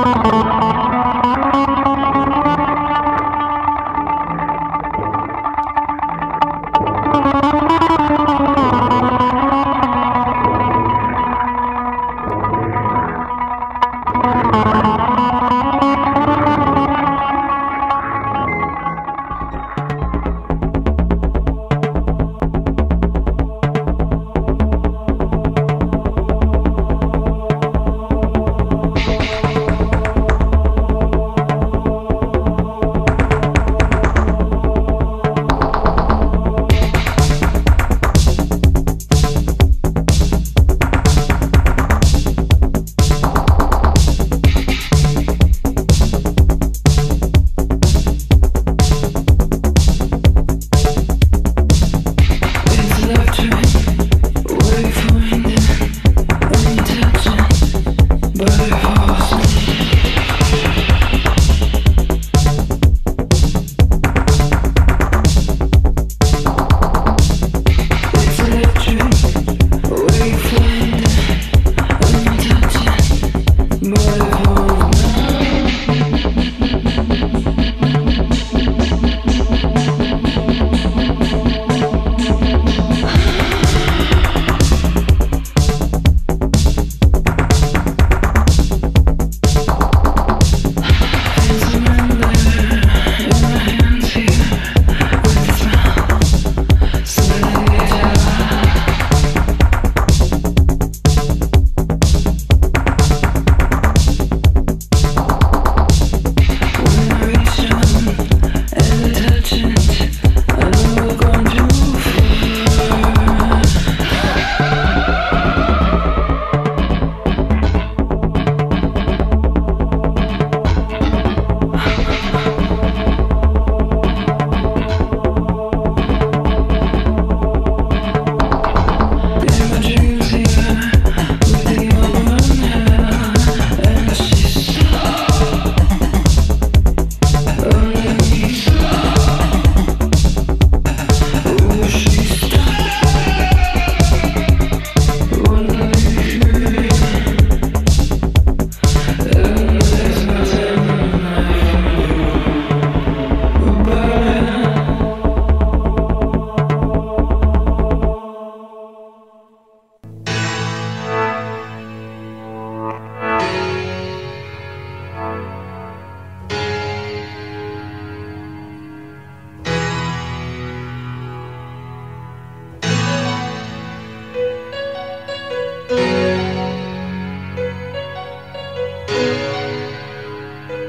you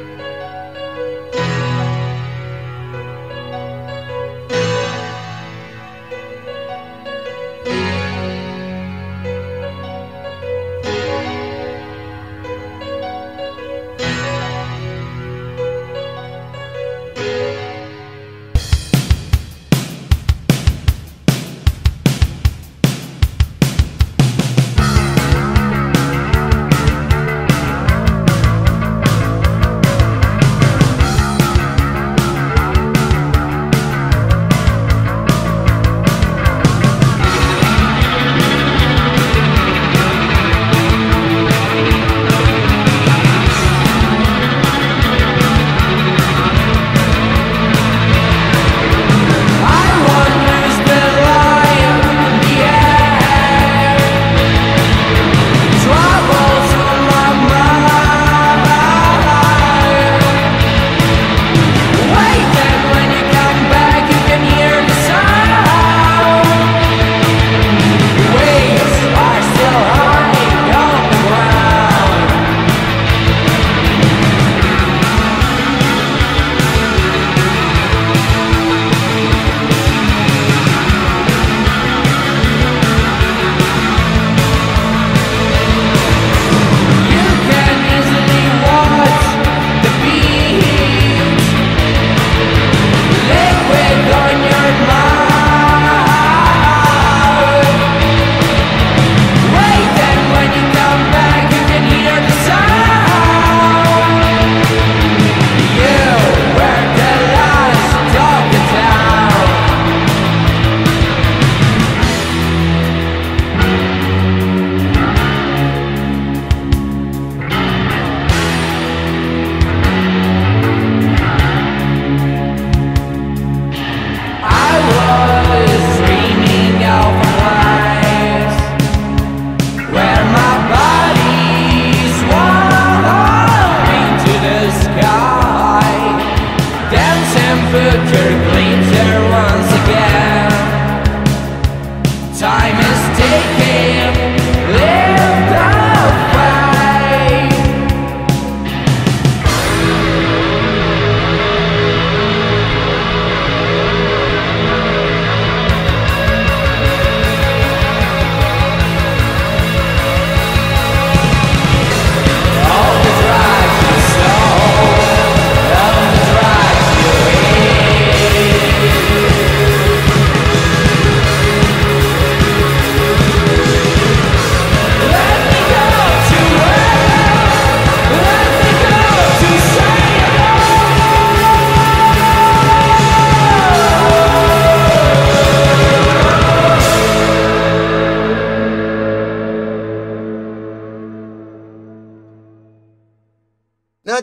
Bye.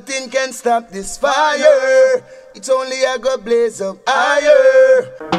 Nothing can stop this fire. It's only a go blaze up higher.